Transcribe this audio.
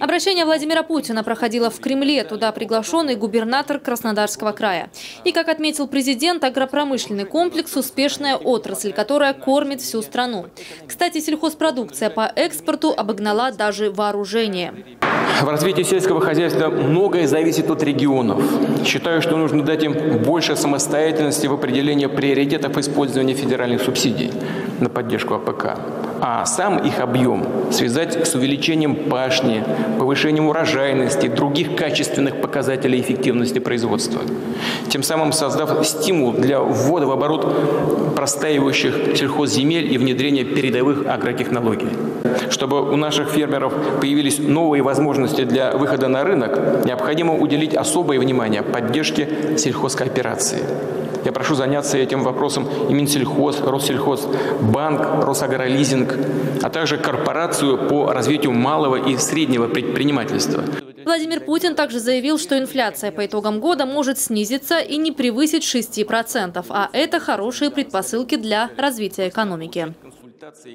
Обращение Владимира Путина проходило в Кремле. Туда приглашенный губернатор Краснодарского края. И, как отметил президент, агропромышленный комплекс – успешная отрасль, которая кормит всю страну. Кстати, сельхозпродукция по экспорту обогнала даже вооружение. В развитии сельского хозяйства многое зависит от регионов. Считаю, что нужно дать им больше самостоятельности в определении приоритетов использования федеральных субсидий на поддержку АПК а сам их объем связать с увеличением пашни, повышением урожайности, других качественных показателей эффективности производства. Тем самым создав стимул для ввода в оборот простаивающих сельхозземель и внедрения передовых агротехнологий. Чтобы у наших фермеров появились новые возможности для выхода на рынок, необходимо уделить особое внимание поддержке сельхозкооперации. Я прошу заняться этим вопросом и Минсельхоз, Россельхоз, Банк, Росагролизинг, а также корпорацию по развитию малого и среднего предпринимательства. Владимир Путин также заявил, что инфляция по итогам года может снизиться и не превысить 6%, а это хорошие предпосылки для развития экономики.